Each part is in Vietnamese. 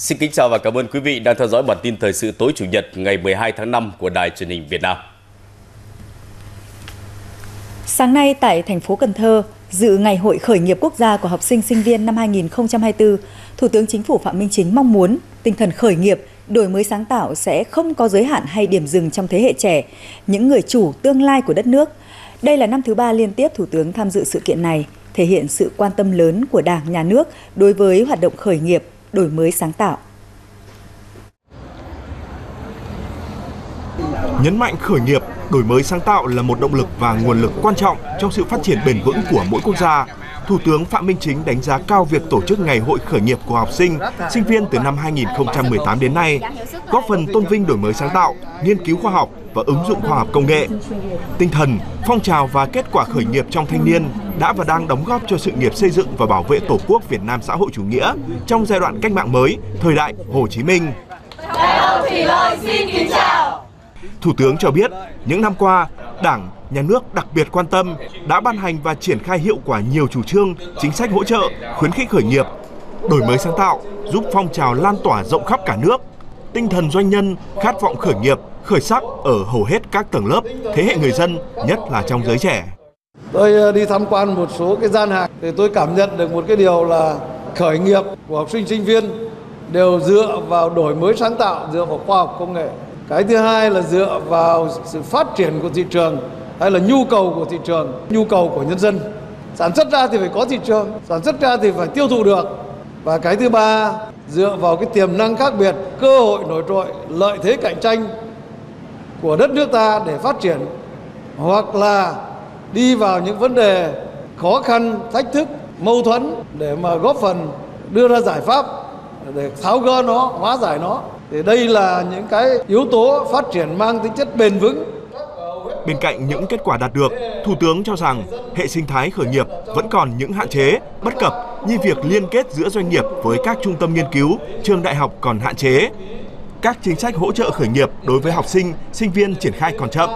Xin kính chào và cảm ơn quý vị đang theo dõi bản tin thời sự tối Chủ nhật ngày 12 tháng 5 của Đài truyền hình Việt Nam. Sáng nay tại thành phố Cần Thơ, dự ngày hội khởi nghiệp quốc gia của học sinh sinh viên năm 2024, Thủ tướng Chính phủ Phạm Minh Chính mong muốn tinh thần khởi nghiệp, đổi mới sáng tạo sẽ không có giới hạn hay điểm dừng trong thế hệ trẻ, những người chủ tương lai của đất nước. Đây là năm thứ ba liên tiếp Thủ tướng tham dự sự kiện này, thể hiện sự quan tâm lớn của Đảng, Nhà nước đối với hoạt động khởi nghiệp, đổi mới sáng tạo. Nhấn mạnh khởi nghiệp, đổi mới sáng tạo là một động lực và nguồn lực quan trọng trong sự phát triển bền vững của mỗi quốc gia. Thủ tướng Phạm Minh Chính đánh giá cao việc tổ chức Ngày hội khởi nghiệp của học sinh, sinh viên từ năm 2018 đến nay, góp phần tôn vinh đổi mới sáng tạo, nghiên cứu khoa học và ứng dụng khoa học công nghệ. Tinh thần, phong trào và kết quả khởi nghiệp trong thanh niên đã và đang đóng góp cho sự nghiệp xây dựng và bảo vệ Tổ quốc Việt Nam xã hội chủ nghĩa trong giai đoạn cách mạng mới, thời đại Hồ Chí Minh. Đại học Thủy Lợi xin kính chào. Thủ tướng cho biết, những năm qua, Đảng, Nhà nước đặc biệt quan tâm đã ban hành và triển khai hiệu quả nhiều chủ trương, chính sách hỗ trợ, khuyến khích khởi nghiệp, đổi mới sáng tạo, giúp phong trào lan tỏa rộng khắp cả nước. Tinh thần doanh nhân, khát vọng khởi nghiệp, khởi sắc ở hầu hết các tầng lớp, thế hệ người dân, nhất là trong giới trẻ. Tôi ờ, đi tham quan một số cái gian hàng thì tôi cảm nhận được một cái điều là khởi nghiệp của học sinh sinh viên đều dựa vào đổi mới sáng tạo, dựa vào khoa học công nghệ. Cái thứ hai là dựa vào sự phát triển của thị trường hay là nhu cầu của thị trường, nhu cầu của nhân dân. Sản xuất ra thì phải có thị trường, sản xuất ra thì phải tiêu thụ được. Và cái thứ ba dựa vào cái tiềm năng khác biệt, cơ hội nổi trội, lợi thế cạnh tranh của đất nước ta để phát triển hoặc là đi vào những vấn đề khó khăn, thách thức, mâu thuẫn để mà góp phần đưa ra giải pháp để tháo gỡ nó, hóa giải nó. Thì đây là những cái yếu tố phát triển mang tính chất bền vững. Bên cạnh những kết quả đạt được, Thủ tướng cho rằng hệ sinh thái khởi nghiệp vẫn còn những hạn chế, bất cập như việc liên kết giữa doanh nghiệp với các trung tâm nghiên cứu, trường đại học còn hạn chế. Các chính sách hỗ trợ khởi nghiệp đối với học sinh, sinh viên triển khai còn chậm.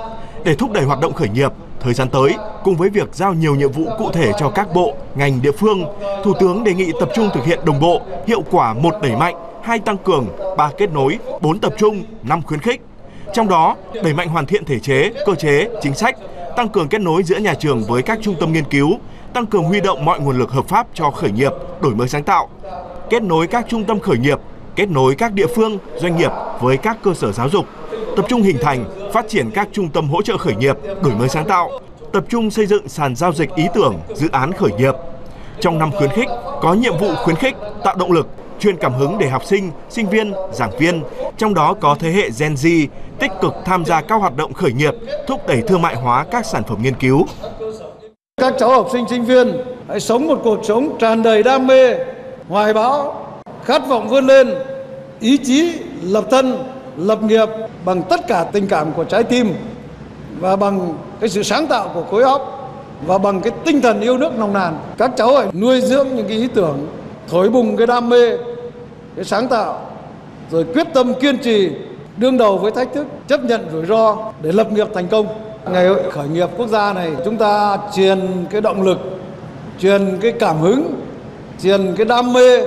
Để thúc đẩy hoạt động khởi nghiệp, thời gian tới, cùng với việc giao nhiều nhiệm vụ cụ thể cho các bộ, ngành địa phương, Thủ tướng đề nghị tập trung thực hiện đồng bộ, hiệu quả một đẩy mạnh, hai tăng cường, ba kết nối, bốn tập trung, năm khuyến khích. Trong đó, đẩy mạnh hoàn thiện thể chế, cơ chế, chính sách, tăng cường kết nối giữa nhà trường với các trung tâm nghiên cứu, tăng cường huy động mọi nguồn lực hợp pháp cho khởi nghiệp, đổi mới sáng tạo, kết nối các trung tâm khởi nghiệp, kết nối các địa phương, doanh nghiệp với các cơ sở giáo dục, tập trung hình thành, phát triển các trung tâm hỗ trợ khởi nghiệp, đổi mới sáng tạo, tập trung xây dựng sàn giao dịch ý tưởng, dự án khởi nghiệp. Trong năm khuyến khích, có nhiệm vụ khuyến khích, tạo động lực, truyền cảm hứng để học sinh, sinh viên, giảng viên, trong đó có thế hệ Gen Z tích cực tham gia các hoạt động khởi nghiệp, thúc đẩy thương mại hóa các sản phẩm nghiên cứu. Các cháu học sinh sinh viên hãy sống một cuộc sống tràn đầy đam mê, hoài bão, khát vọng vươn lên, ý chí lập thân, lập nghiệp bằng tất cả tình cảm của trái tim và bằng cái sự sáng tạo của khối óc và bằng cái tinh thần yêu nước nồng nàn. Các cháu phải nuôi dưỡng những cái ý tưởng, thổi bùng cái đam mê, cái sáng tạo, rồi quyết tâm kiên trì, đương đầu với thách thức, chấp nhận rủi ro để lập nghiệp thành công. Ngày hội khởi nghiệp quốc gia này chúng ta truyền cái động lực, truyền cái cảm hứng, truyền cái đam mê,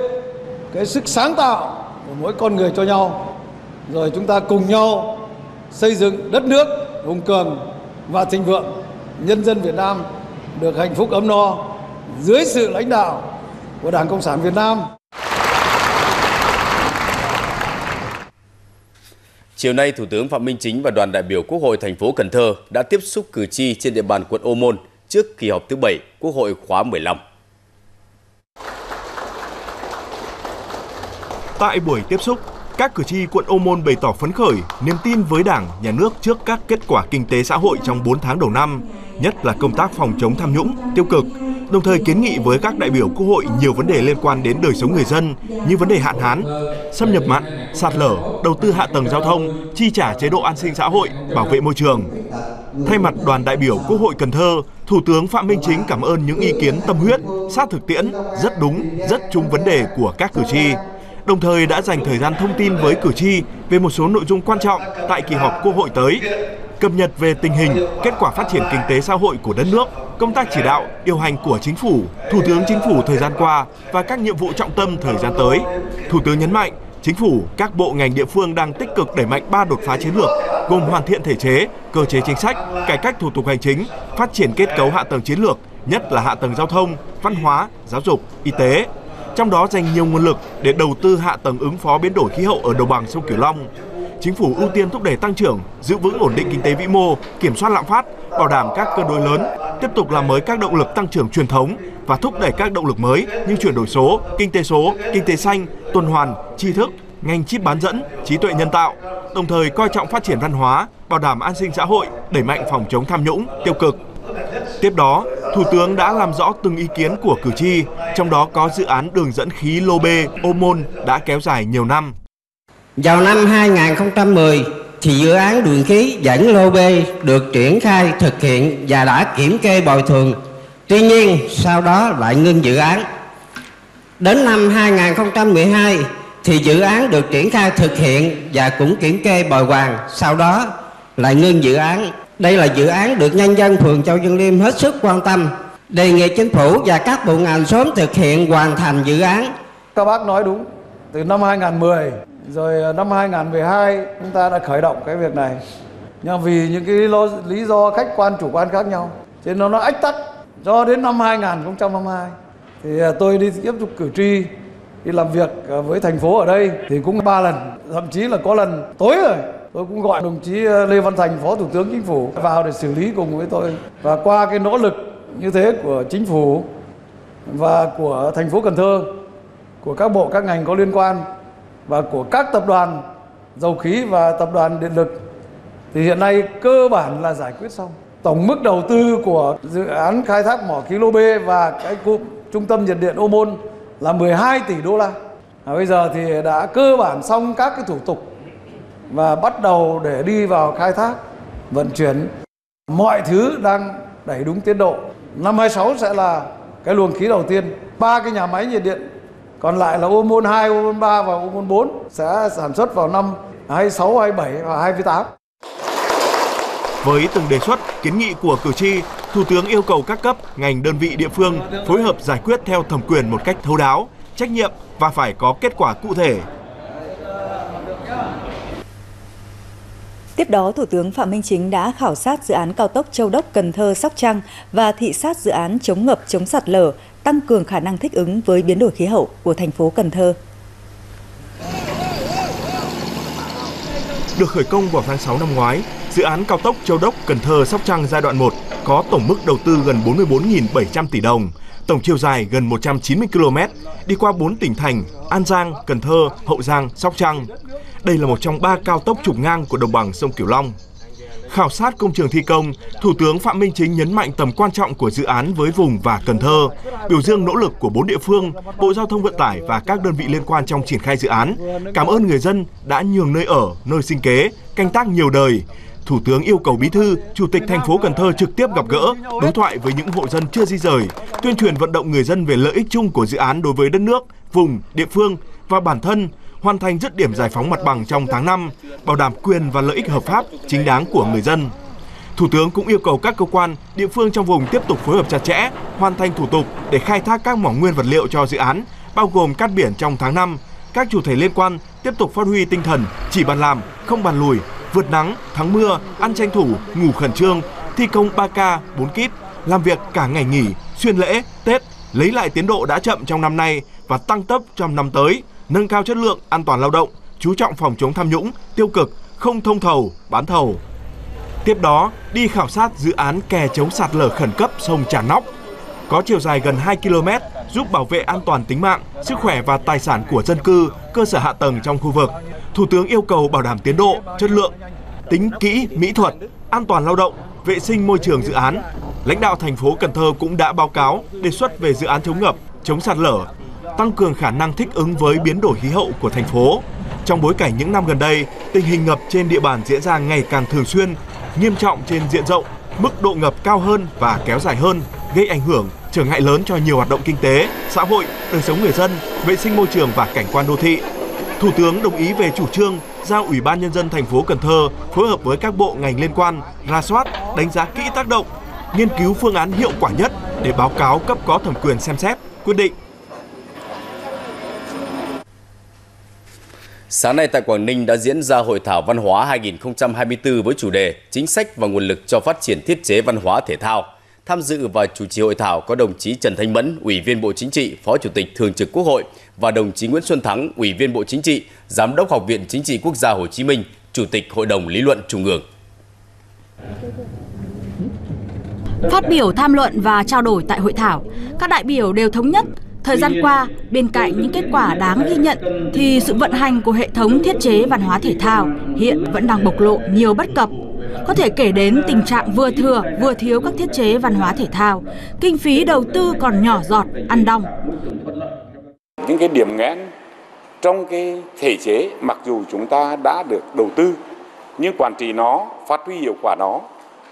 cái sức sáng tạo của mỗi con người cho nhau. Rồi chúng ta cùng nhau xây dựng đất nước hùng cường và thịnh vượng, nhân dân Việt Nam được hạnh phúc ấm no dưới sự lãnh đạo của Đảng Cộng sản Việt Nam. Chiều nay, Thủ tướng Phạm Minh Chính và đoàn đại biểu Quốc hội thành phố Cần Thơ đã tiếp xúc cử tri trên địa bàn quận Ô Môn trước kỳ họp thứ 7 Quốc hội khóa 15. Tại buổi tiếp xúc, các cử tri quận Ô Môn bày tỏ phấn khởi, niềm tin với Đảng, Nhà nước trước các kết quả kinh tế xã hội trong 4 tháng đầu năm, nhất là công tác phòng chống tham nhũng, tiêu cực, đồng thời kiến nghị với các đại biểu Quốc hội nhiều vấn đề liên quan đến đời sống người dân như vấn đề hạn hán, xâm nhập mặn, sạt lở, đầu tư hạ tầng giao thông, chi trả chế độ an sinh xã hội, bảo vệ môi trường. Thay mặt đoàn đại biểu Quốc hội Cần Thơ, Thủ tướng Phạm Minh Chính cảm ơn những ý kiến tâm huyết, sát thực tiễn, rất đúng, rất trúng vấn đề của các cử tri đồng thời đã dành thời gian thông tin với cử tri về một số nội dung quan trọng tại kỳ họp Quốc hội tới, cập nhật về tình hình, kết quả phát triển kinh tế xã hội của đất nước, công tác chỉ đạo, điều hành của chính phủ, Thủ tướng Chính phủ thời gian qua và các nhiệm vụ trọng tâm thời gian tới. Thủ tướng nhấn mạnh, Chính phủ, các bộ ngành địa phương đang tích cực đẩy mạnh ba đột phá chiến lược, gồm hoàn thiện thể chế, cơ chế chính sách, cải cách thủ tục hành chính, phát triển kết cấu hạ tầng chiến lược, nhất là hạ tầng giao thông, văn hóa, giáo dục, y tế. Trong đó dành nhiều nguồn lực để đầu tư hạ tầng ứng phó biến đổi khí hậu ở đồng bằng sông Cửu Long. Chính phủ ưu tiên thúc đẩy tăng trưởng, giữ vững ổn định kinh tế vĩ mô, kiểm soát lạm phát, bảo đảm các cân đối lớn, tiếp tục làm mới các động lực tăng trưởng truyền thống và thúc đẩy các động lực mới như chuyển đổi số, kinh tế số, kinh tế xanh, tuần hoàn, tri thức, ngành chip bán dẫn, trí tuệ nhân tạo, đồng thời coi trọng phát triển văn hóa, bảo đảm an sinh xã hội, đẩy mạnh phòng chống tham nhũng, tiêu cực. Tiếp đó, Thủ tướng đã làm rõ từng ý kiến của cử tri, trong đó có dự án đường dẫn khí Lô Bê, Ô Môn đã kéo dài nhiều năm. Vào năm 2010, thì dự án đường khí dẫn Lô Bê được triển khai thực hiện và đã kiểm kê bồi thường. Tuy nhiên, sau đó lại ngưng dự án. Đến năm 2012, thì dự án được triển khai thực hiện và cũng kiểm kê bồi hoàn, sau đó lại ngưng dự án. Đây là dự án được nhân dân phường Châu Dương Liêm hết sức quan tâm, đề nghị chính phủ và các bộ ngành sớm thực hiện hoàn thành dự án. Các bác nói đúng, từ năm 2010 rồi ờ, năm 2012 chúng ta đã khởi động cái việc này. Nhưng vì những cái lý do khách quan chủ quan khác nhau, cho nên nó ách tắc cho đến năm 2022 thì ờ, tôi đi tiếp tục cử tri đi làm việc ờ, với thành phố ở đây thì cũng ba lần thậm chí là có lần tối rồi tôi cũng gọi đồng chí ờ, Lê Văn Thành Phó Thủ tướng Chính phủ vào để xử lý cùng với tôi và qua cái nỗ lực như thế của chính phủ và của thành phố Cần Thơ của các bộ các ngành có liên quan và của các tập đoàn dầu khí và tập đoàn điện lực thì hiện nay cơ bản là giải quyết xong tổng mức đầu tư của dự án khai thác mỏ khí lô B và cái cụm trung tâm nhiệt điện Ô Môn là 12 tỷ đô la. À, bây giờ thì đã cơ bản xong các cái thủ tục và bắt đầu để đi vào khai thác, vận chuyển. Mọi thứ đang đẩy đúng tiến độ. Năm 26 sẽ là cái luồng khí đầu tiên. Ba cái nhà máy nhiệt điện còn lại là Ô Môn 2, Ô Môn 3 và Ô Môn 4 sẽ sản xuất vào năm 26, 27 và 28. Với từng đề xuất, kiến nghị của cử tri, Thủ tướng yêu cầu các cấp, ngành đơn vị địa phương phối hợp giải quyết theo thẩm quyền một cách thấu đáo, trách nhiệm và phải có kết quả cụ thể. Tiếp đó, Thủ tướng Phạm Minh Chính đã khảo sát dự án cao tốc Châu Đốc Cần Thơ Sóc Trăng và thị sát dự án chống ngập chống sạt lở, tăng cường khả năng thích ứng với biến đổi khí hậu của thành phố Cần Thơ. Được khởi công vào tháng 6 năm ngoái, dự án cao tốc Châu Đốc Cần Thơ Sóc Trăng giai đoạn 1 có tổng mức đầu tư gần 44.700 tỷ đồng, tổng chiều dài gần 190 km, đi qua 4 tỉnh thành An Giang, Cần Thơ, Hậu Giang, Sóc Trăng. Đây là một trong ba cao tốc trục ngang của đồng bằng sông Cửu Long. Khảo sát công trường thi công, Thủ tướng Phạm Minh Chính nhấn mạnh tầm quan trọng của dự án với vùng và Cần Thơ, biểu dương nỗ lực của bốn địa phương, Bộ Giao thông Vận tải và các đơn vị liên quan trong triển khai dự án. Cảm ơn người dân đã nhường nơi ở, nơi sinh kế, canh tác nhiều đời. Thủ tướng yêu cầu Bí thư, Chủ tịch thành phố Cần Thơ trực tiếp gặp gỡ, đối thoại với những hộ dân chưa di rời, tuyên truyền vận động người dân về lợi ích chung của dự án đối với đất nước, vùng, địa phương và bản thân, hoàn thành dứt điểm giải phóng mặt bằng trong tháng 5, bảo đảm quyền và lợi ích hợp pháp chính đáng của người dân. Thủ tướng cũng yêu cầu các cơ quan, địa phương trong vùng tiếp tục phối hợp chặt chẽ, hoàn thành thủ tục để khai thác các mỏ nguyên vật liệu cho dự án, bao gồm cát biển trong tháng 5. Các chủ thể liên quan tiếp tục phát huy tinh thần chỉ bàn làm, không bàn lùi, vượt nắng, thắng mưa, ăn tranh thủ, ngủ khẩn trương, thi công 3K, 4 kíp, làm việc cả ngày nghỉ, xuyên lễ, Tết, lấy lại tiến độ đã chậm trong năm nay và tăng tốc trong năm tới, nâng cao chất lượng an toàn lao động, chú trọng phòng chống tham nhũng, tiêu cực, không thông thầu, bán thầu. Tiếp đó, đi khảo sát dự án kè chống sạt lở khẩn cấp sông Trà Nóc. Có chiều dài gần 2 km, giúp bảo vệ an toàn tính mạng, sức khỏe và tài sản của dân cư, cơ sở hạ tầng trong khu vực. Thủ tướng yêu cầu bảo đảm tiến độ, chất lượng, tính kỹ, mỹ thuật, an toàn lao động, vệ sinh môi trường dự án. Lãnh đạo thành phố Cần Thơ cũng đã báo cáo đề xuất về dự án chống ngập, chống sạt lở, tăng cường khả năng thích ứng với biến đổi khí hậu của thành phố. Trong bối cảnh những năm gần đây, tình hình ngập trên địa bàn diễn ra ngày càng thường xuyên, nghiêm trọng trên diện rộng, mức độ ngập cao hơn và kéo dài hơn, gây ảnh hưởng, trở ngại lớn cho nhiều hoạt động kinh tế, xã hội, đời sống người dân, vệ sinh môi trường và cảnh quan đô thị. Thủ tướng đồng ý về chủ trương giao Ủy ban nhân dân thành phố Cần Thơ phối hợp với các bộ ngành liên quan ra soát, đánh giá kỹ tác động, nghiên cứu phương án hiệu quả nhất để báo cáo cấp có thẩm quyền xem xét, quyết định Sáng nay tại Quảng Ninh đã diễn ra Hội thảo Văn hóa 2024 với chủ đề Chính sách và nguồn lực cho phát triển thiết chế văn hóa thể thao. Tham dự và chủ trì hội thảo có đồng chí Trần Thanh Mẫn, Ủy viên Bộ Chính trị, Phó Chủ tịch Thường trực Quốc hội và đồng chí Nguyễn Xuân Thắng, Ủy viên Bộ Chính trị, Giám đốc Học viện Chính trị Quốc gia Hồ Chí Minh, Chủ tịch Hội đồng Lý luận Trung ương. Phát biểu tham luận và trao đổi tại hội thảo, các đại biểu đều thống nhất Thời gian qua, bên cạnh những kết quả đáng ghi nhận thì sự vận hành của hệ thống thiết chế văn hóa thể thao hiện vẫn đang bộc lộ nhiều bất cập. Có thể kể đến tình trạng vừa thừa vừa thiếu các thiết chế văn hóa thể thao, kinh phí đầu tư còn nhỏ giọt, ăn đong. Những cái điểm nghẽn trong cái thể chế mặc dù chúng ta đã được đầu tư nhưng quản trị nó, phát huy hiệu quả nó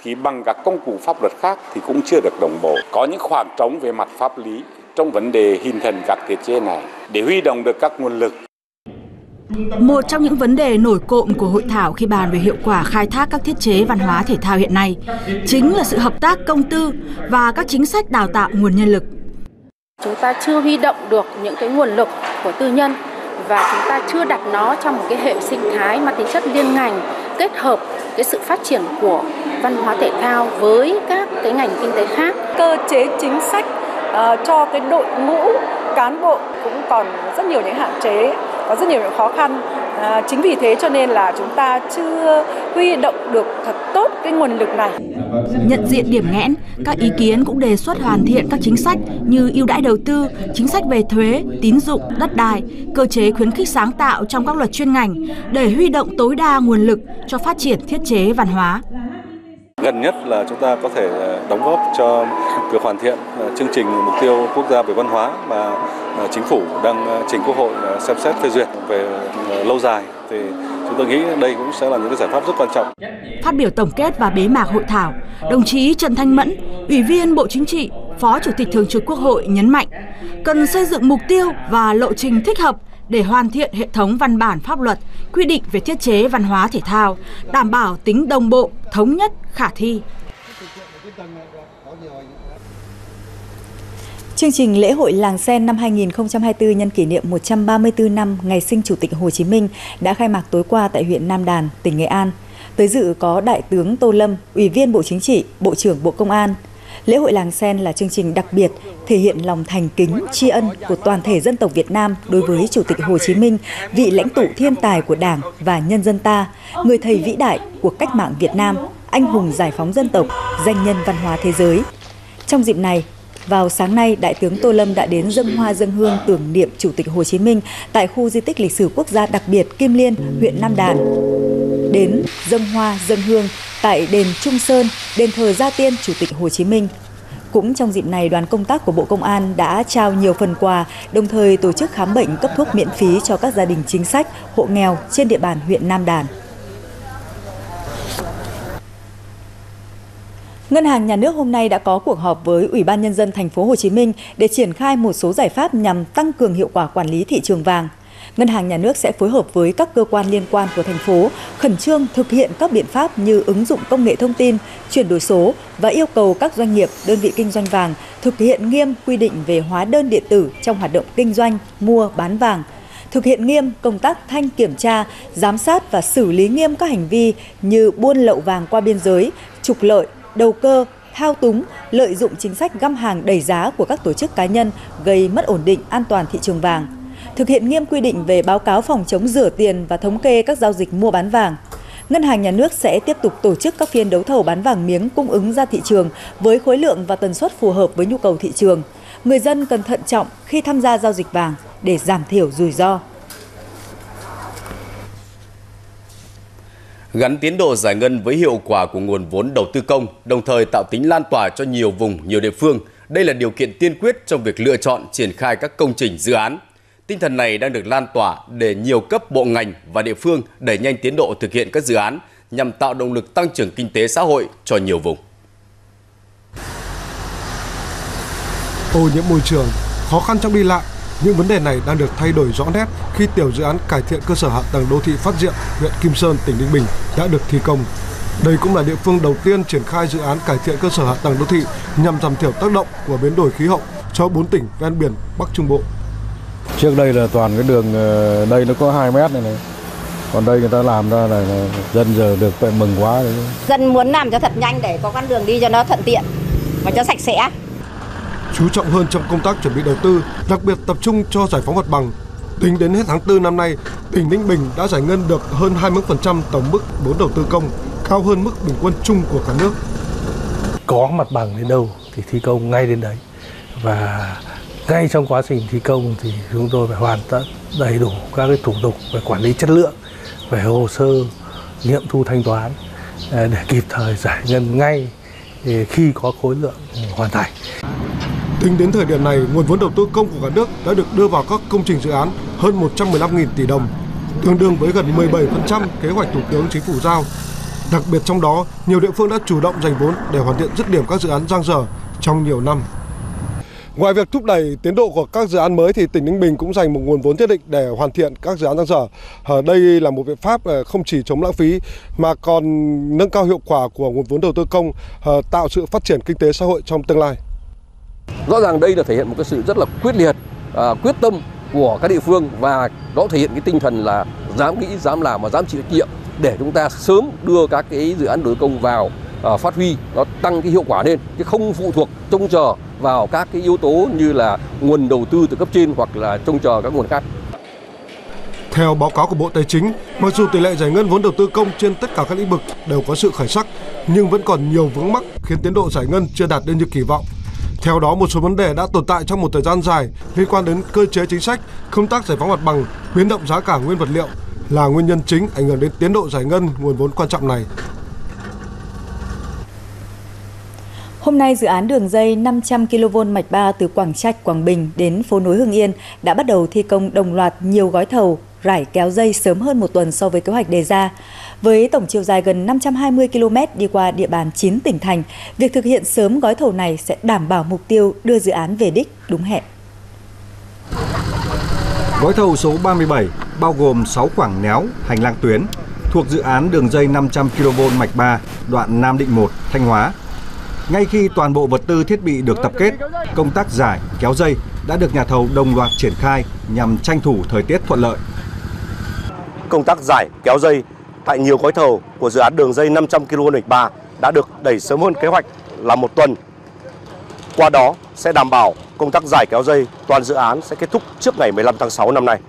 thì bằng các công cụ pháp luật khác thì cũng chưa được đồng bộ. Có những khoảng trống về mặt pháp lý trong vấn đề hình thành các thiết chế này để huy động được các nguồn lực. Một trong những vấn đề nổi cộm của hội thảo khi bàn về hiệu quả khai thác các thiết chế văn hóa thể thao hiện nay chính là sự hợp tác công tư và các chính sách đào tạo nguồn nhân lực. Chúng ta chưa huy động được những cái nguồn lực của tư nhân và chúng ta chưa đặt nó trong một cái hệ sinh thái mang tính chất liên ngành kết hợp cái sự phát triển của văn hóa thể thao với các cái ngành kinh tế khác. Cơ chế chính sách uh, cho cái đội ngũ cán bộ cũng còn rất nhiều những hạn chế có rất nhiều những khó khăn à, chính vì thế cho nên là chúng ta chưa huy động được thật tốt cái nguồn lực này. Nhận diện điểm nghẽn, các ý kiến cũng đề xuất hoàn thiện các chính sách như ưu đãi đầu tư, chính sách về thuế, tín dụng, đất đai, cơ chế khuyến khích sáng tạo trong các luật chuyên ngành để huy động tối đa nguồn lực cho phát triển thiết chế văn hóa. Gần nhất là chúng ta có thể ờ, đóng góp cho việc hoàn thiện ờ, chương trình mục tiêu quốc gia về văn hóa mà ờ, chính phủ đang trình quốc hội xem xét phê duyệt về lâu dài thì chúng tôi nghĩ đây cũng sẽ là những cái giải pháp rất quan trọng. Phát biểu tổng kết và bế mạc hội thảo, đồng chí Trần Thanh Mẫn, Ủy viên Bộ Chính trị, Phó Chủ tịch Thường trực Quốc hội nhấn mạnh cần xây dựng mục tiêu và lộ trình thích hợp để hoàn thiện hệ thống văn bản pháp luật quy định về thiết chế văn hóa thể thao, đảm bảo tính đồng bộ, thống nhất, khả thi. Chương trình lễ hội Làng Sen năm 2024 nhân kỷ niệm 134 năm ngày sinh Chủ tịch Hồ Chí Minh đã khai mạc tối qua tại huyện Nam Đàn, tỉnh Nghệ An. Tới dự có Đại tướng Tô Lâm, Ủy viên Bộ Chính trị, Bộ trưởng Bộ Công an, Lễ hội Làng Sen là chương trình đặc biệt thể hiện lòng thành kính, tri ân của toàn thể dân tộc Việt Nam đối với Chủ tịch Hồ Chí Minh, vị lãnh tụ thiên tài của Đảng và nhân dân ta, người thầy vĩ đại của cách mạng Việt Nam, anh hùng giải phóng dân tộc, danh nhân văn hóa thế giới. Trong dịp này, vào sáng nay, Đại tướng Tô Lâm đã đến dân hoa dân hương tưởng niệm Chủ tịch Hồ Chí Minh tại khu di tích lịch sử quốc gia đặc biệt Kim Liên, huyện Nam Đàn. Đến dân hoa dân hương tại đền Trung Sơn, đền thờ Gia Tiên Chủ tịch Hồ Chí Minh. Cũng trong dịp này, đoàn công tác của Bộ Công an đã trao nhiều phần quà, đồng thời tổ chức khám bệnh cấp thuốc miễn phí cho các gia đình chính sách, hộ nghèo trên địa bàn huyện Nam Đàn. Ngân hàng Nhà nước hôm nay đã có cuộc họp với Ủy ban nhân dân thành phố Hồ Chí Minh để triển khai một số giải pháp nhằm tăng cường hiệu quả quản lý thị trường vàng. Ngân hàng Nhà nước sẽ phối hợp với các cơ quan liên quan của thành phố khẩn trương thực hiện các biện pháp như ứng dụng công nghệ thông tin, chuyển đổi số và yêu cầu các doanh nghiệp, đơn vị kinh doanh vàng thực hiện nghiêm quy định về hóa đơn điện tử trong hoạt động kinh doanh, mua, bán vàng, thực hiện nghiêm công tác thanh kiểm tra, giám sát và xử lý nghiêm các hành vi như buôn lậu vàng qua biên giới, trục lợi, đầu cơ, thao túng, lợi dụng chính sách găm hàng đẩy giá của các tổ chức cá nhân gây mất ổn định an toàn thị trường vàng thực hiện nghiêm quy định về báo cáo phòng chống rửa tiền và thống kê các giao dịch mua bán vàng. Ngân hàng Nhà nước sẽ tiếp tục tổ chức các phiên đấu thầu bán vàng miếng cung ứng ra thị trường với khối lượng và tần suất phù hợp với nhu cầu thị trường. Người dân cần thận trọng khi tham gia giao dịch vàng để giảm thiểu rủi ro. Gắn tiến độ giải ngân với hiệu quả của nguồn vốn đầu tư công, đồng thời tạo tính lan tỏa cho nhiều vùng, nhiều địa phương. Đây là điều kiện tiên quyết trong việc lựa chọn triển khai các công trình dự án. Tinh thần này đang được lan tỏa để nhiều cấp bộ ngành và địa phương đẩy nhanh tiến độ thực hiện các dự án nhằm tạo động lực tăng trưởng kinh tế xã hội cho nhiều vùng. Ô nhiễm môi trường, khó khăn trong đi lại, những vấn đề này đang được thay đổi rõ nét khi tiểu dự án cải thiện cơ sở hạ tầng đô thị phát diện huyện Kim Sơn, tỉnh Ninh Bình đã được thi công. Đây cũng là địa phương đầu tiên triển khai dự án cải thiện cơ sở hạ tầng đô thị nhằm giảm thiểu tác động của biến đổi khí hậu cho bốn tỉnh ven biển Bắc Trung Bộ. Trước đây là toàn cái đường ờ, đây nó có 2 mét này này. Còn đây người ta làm ra là, là dân giờ được mừng quá đấy. Dân muốn làm cho thật nhanh để có con đường đi cho nó thuận tiện và cho sạch sẽ. Chú trọng hơn trong công tác chuẩn bị đầu tư, đặc biệt tập trung cho giải phóng mặt bằng. Tính đến hết tháng 4 năm nay, tỉnh Ninh Bình đã giải ngân được hơn 20% tổng mức vốn đầu tư công, cao hơn mức bình quân chung của cả nước. Có mặt bằng đến đâu thì thi công ngay đến đấy. Và ngay trong quá trình thi công thì chúng tôi phải hoàn tất đầy đủ các cái thủ tục về quản lý chất lượng, về hồ sơ, nghiệm thu thanh toán à, để kịp thời giải ngân ngay à, khi có khối lượng hoàn thành. Tính đến thời điểm này, nguồn vốn đầu tư công của cả nước đã được đưa vào các công trình dự án hơn 115.000 tỷ đồng, tương đương với gần 17% kế hoạch Thủ tướng Chính phủ giao. Đặc biệt trong đó, nhiều địa phương đã chủ động dành vốn để hoàn thiện dứt điểm các dự án giang dở trong nhiều năm. Ngoài việc thúc đẩy tiến độ của các dự án mới thì tỉnh Ninh Bình cũng dành một nguồn vốn nhất định để hoàn thiện các dự án giang dở. Ở đây là một biện pháp ờ, không chỉ chống lãng phí mà còn nâng cao hiệu quả của nguồn vốn đầu tư công, ờ, tạo sự phát triển kinh tế xã hội trong tương lai. Rõ ràng đây là thể hiện một cái sự rất là quyết liệt, à, quyết tâm của các địa phương và nó thể hiện cái tinh thần là dám nghĩ, dám làm và dám chịu trách nhiệm để chúng ta sớm đưa các cái dự án đầu công vào à, phát huy nó tăng cái hiệu quả lên chứ không phụ thuộc trông chờ vào các cái yếu tố như là nguồn đầu tư từ cấp trên hoặc là trông chờ các nguồn khác. Theo báo cáo của Bộ Tài chính, mặc dù tỷ lệ giải ngân vốn đầu tư công trên tất cả các lĩnh vực đều có sự khởi sắc, nhưng vẫn còn nhiều vướng mắc khiến tiến độ giải ngân chưa đạt đến như kỳ vọng. Theo đó, một số vấn đề đã tồn tại trong một thời gian dài liên quan đến cơ chế chính sách, công tác giải phóng mặt bằng, biến động giá cả nguyên vật liệu là nguyên nhân chính ảnh hưởng đến tiến độ giải ngân nguồn vốn quan trọng này. Hôm nay, dự án đường dây 500 kV mạch 3 từ Quảng Trạch, Quảng Bình đến phố nối Hưng Yên đã bắt đầu thi công đồng loạt nhiều gói thầu rải kéo dây sớm hơn một tuần so với kế hoạch đề ra. Với tổng chiều dài gần 520 km đi qua địa bàn 9 tỉnh thành, việc thực hiện sớm gói thầu này sẽ đảm bảo mục tiêu đưa dự án về đích đúng hẹn. Gói thầu số 37 bao gồm 6 khoảng néo, hành lang tuyến thuộc dự án đường dây 500 kV mạch 3 đoạn Nam Định 1, Thanh Hóa. Ngay khi toàn bộ vật tư thiết bị được tập kết, công tác giải, kéo dây đã được nhà thầu đồng loạt triển khai nhằm tranh thủ thời tiết thuận lợi. Công tác giải, kéo dây tại nhiều gói thầu của dự án đường dây 500 kV mạch 3 đã được đẩy sớm hơn kế hoạch là một tuần. Qua đó sẽ đảm bảo công tác giải kéo dây toàn dự án sẽ kết thúc trước ngày 15 tháng 6 năm nay.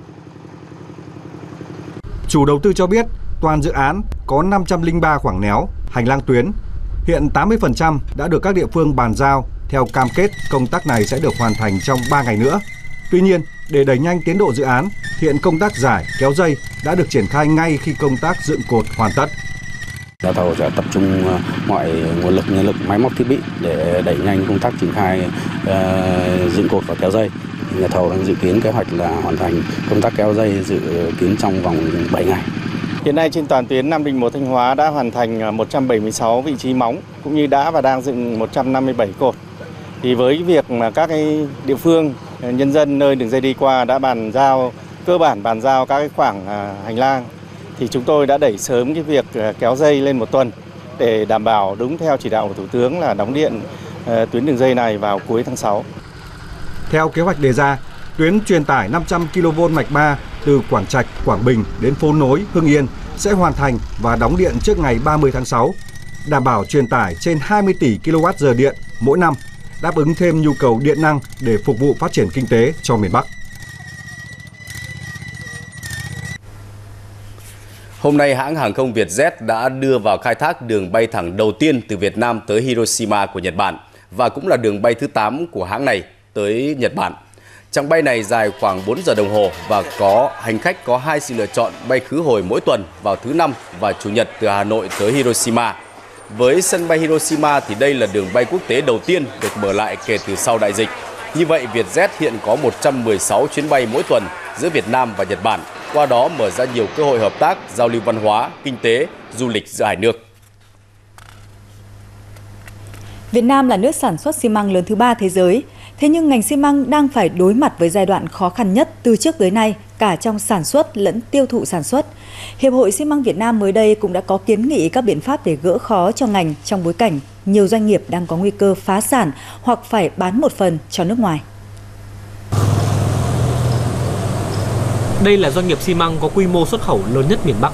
Chủ đầu tư cho biết toàn dự án có 503 khoảng néo, hành lang tuyến. Hiện 80% đã được các địa phương bàn giao. Theo cam kết, công tác này sẽ được hoàn thành trong 3 ngày nữa. Tuy nhiên, để đẩy nhanh tiến độ dự án, hiện công tác giải, kéo dây đã được triển khai ngay khi công tác dựng cột hoàn tất. Nhà thầu sẽ tập trung mọi nguồn lực, nhân lực, máy móc thiết bị để đẩy nhanh công tác triển khai uh, dựng cột và kéo dây. Nhà thầu đang dự kiến kế hoạch là hoàn thành công tác kéo dây dự kiến trong vòng 7 ngày. Hiện nay trên toàn tuyến Nam Định 1 Thanh Hóa đã hoàn thành 176 vị trí móng cũng như đã và đang dựng 157 cột. Thì với việc mà các cái địa phương nhân dân nơi đường dây đi qua đã bàn giao cơ bản bàn giao các cái khoảng à, hành lang thì chúng tôi đã đẩy sớm cái việc à, kéo dây lên một tuần để đảm bảo đúng theo chỉ đạo của Thủ tướng là đóng điện à, tuyến đường dây này vào cuối tháng 6. Theo kế hoạch đề ra, tuyến truyền tải 500 kV mạch 3 từ Quảng Trạch, Quảng Bình đến phố nối Hưng Yên sẽ hoàn thành và đóng điện trước ngày 30 tháng 6, đảm bảo truyền tải trên 20 tỷ kWh điện mỗi năm, đáp ứng thêm nhu cầu điện năng để phục vụ phát triển kinh tế cho miền Bắc. Hôm nay, hãng hàng không Vietjet đã đưa vào khai thác đường bay thẳng đầu tiên từ Việt Nam tới Hiroshima của Nhật Bản và cũng là đường bay thứ 8 của hãng này tới Nhật Bản. Chặng bay này dài khoảng 4 giờ đồng hồ và có hành khách có hai sự lựa chọn bay khứ hồi mỗi tuần vào thứ năm và chủ nhật từ Hà Nội tới Hiroshima. Với sân bay Hiroshima thì đây là đường bay quốc tế đầu tiên được mở lại kể từ sau đại dịch. Như vậy, Vietjet hiện có 116 chuyến bay mỗi tuần giữa Việt Nam và Nhật Bản, qua đó mở ra nhiều cơ hội hợp tác, giao lưu văn hóa, kinh tế, du lịch giữa hai nước. Việt Nam là nước sản xuất xi măng lớn thứ ba thế giới. Thế nhưng ngành xi măng đang phải đối mặt với giai đoạn khó khăn nhất từ trước tới nay, cả trong sản xuất lẫn tiêu thụ sản xuất. Hiệp hội xi măng Việt Nam mới đây cũng đã có kiến nghị các biện pháp để gỡ khó cho ngành trong bối cảnh nhiều doanh nghiệp đang có nguy cơ phá sản hoặc phải bán một phần cho nước ngoài. Đây là doanh nghiệp xi măng có quy mô xuất khẩu lớn nhất miền Bắc.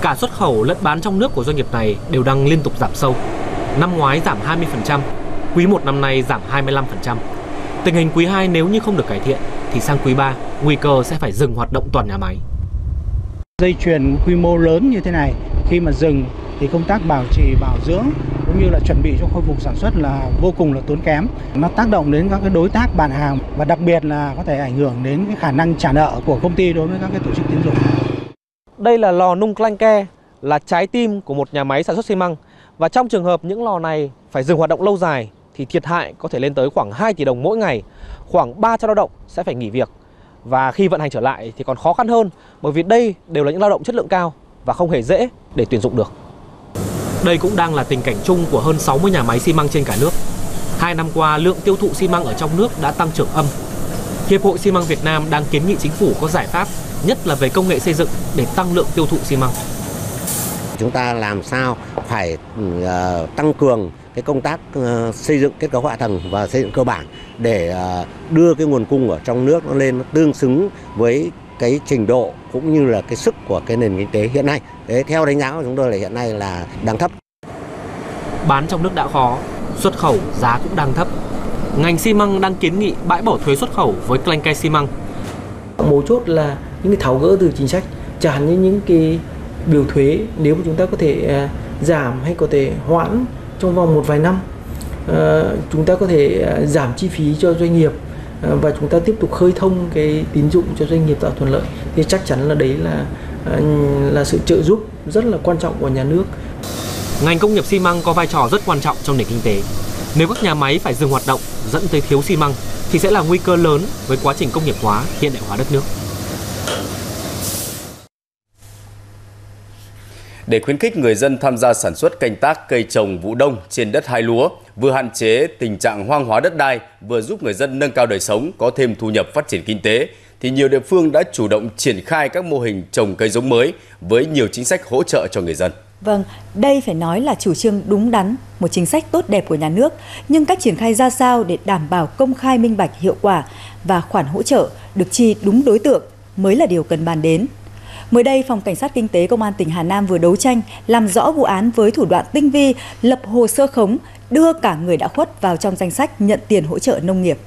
Cả xuất khẩu lẫn bán trong nước của doanh nghiệp này đều đang liên tục giảm sâu. Năm ngoái giảm 20%, quý 1 năm nay giảm 25%. Tình hình quý 2 nếu như không được cải thiện thì sang quý 3 nguy cơ sẽ phải dừng hoạt động toàn nhà máy. Dây chuyền quy mô lớn như thế này khi mà dừng thì công tác bảo trì bảo dưỡng cũng như là chuẩn bị cho khôi phục sản xuất là vô cùng là tốn kém. Nó tác động đến các cái đối tác bạn hàng và đặc biệt là có thể ảnh hưởng đến cái khả năng trả nợ của công ty đối với các cái tổ chức tín dụng. Đây là lò nung clank ke, là trái tim của một nhà máy sản xuất xi măng. Và trong trường hợp những lò này phải dừng hoạt động lâu dài thì thiệt hại có thể lên tới khoảng 2 tỷ đồng mỗi ngày, khoảng 300 lao động sẽ phải nghỉ việc. Và khi vận hành trở lại thì còn khó khăn hơn bởi vì đây đều là những lao động chất lượng cao và không hề dễ để tuyển dụng được. Đây cũng đang là tình cảnh chung của hơn 60 nhà máy xi măng trên cả nước. Hai năm qua, lượng tiêu thụ xi măng ở trong nước đã tăng trưởng âm. Hiệp hội xi măng Việt Nam đang kiến nghị chính phủ có giải pháp, nhất là về công nghệ xây dựng để tăng lượng tiêu thụ xi măng. Chúng ta làm sao phải uh, tăng cường cái công tác uh, xây dựng kết cấu hạ tầng và xây dựng cơ bản để uh, đưa cái nguồn cung ở trong nước nó lên nó tương xứng với cái trình độ cũng như là cái sức của cái nền kinh tế hiện nay. Thế theo đánh giá của chúng tôi là hiện nay là đang thấp. Bán trong nước đã khó, xuất khẩu giá cũng đang thấp. Ngành xi măng đang kiến nghị bãi bỏ thuế xuất khẩu với clank ke xi măng. Mấu chốt là những cái tháo gỡ từ chính sách, chẳng như những cái biểu thuế nếu mà chúng ta có thể giảm hay có thể hoãn trong vòng một vài năm, chúng ta có thể giảm chi phí cho doanh nghiệp và chúng ta tiếp tục khơi thông cái tín dụng cho doanh nghiệp tạo thuận lợi thì chắc chắn là đấy là là sự trợ giúp rất là quan trọng của nhà nước. Ngành công nghiệp xi măng có vai trò rất quan trọng trong nền kinh tế. Nếu các nhà máy phải dừng hoạt động dẫn tới thiếu xi măng thì sẽ là nguy cơ lớn với quá trình công nghiệp hóa, hiện đại hóa đất nước. Để khuyến khích người dân tham gia sản xuất canh tác cây trồng vụ đông trên đất hai lúa, vừa hạn chế tình trạng hoang hóa đất đai, vừa giúp người dân nâng cao đời sống, có thêm thu nhập phát triển kinh tế, thì nhiều địa phương đã chủ động triển khai các mô hình trồng cây giống mới với nhiều chính sách hỗ trợ cho người dân. Vâng, đây phải nói là chủ trương đúng đắn, một chính sách tốt đẹp của nhà nước, nhưng cách triển khai ra sao để đảm bảo công khai minh bạch hiệu quả và khoản hỗ trợ được chi đúng đối tượng mới là điều cần bàn đến. Mới đây, Phòng Cảnh sát Kinh tế Công an tỉnh Hà Nam vừa đấu tranh, làm rõ vụ án với thủ đoạn tinh vi, lập hồ sơ khống, đưa cả người đã khuất vào trong danh sách nhận tiền hỗ trợ nông nghiệp.